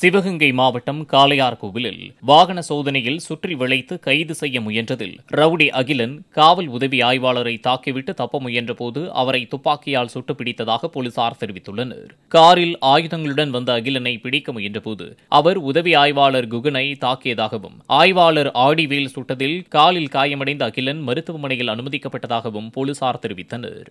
சிவகங்கை மாவட்டம் காளையார்கோவிலில் வாகன சோதனையில் சுற்றி விளைத்து கைது செய்ய முயன்றதில் ரவுடி அகிலன் காவல் உதவி ஆய்வாளரை தாக்கிவிட்டு தப்ப முயன்றபோது அவரை துப்பாக்கியால் சுட்டு பிடித்ததாக போலீசார் தெரிவித்துள்ளனர். காரில் ஆயுதங்களுடன் வந்த அகிலனை பிடிக்க முயன்றபோது அவர் உதவி ஆய்வாளர் குகனை தாக்கியதாகவும் ஆய்வாளர் ஆடிவேல் சுட்டதில் காலில் காயமடைந்த அகிலன் மருத்துவமனையில் அனுமதிக்கப்பட்டதாகவும் போலீசார் தெரிவித்தனர்.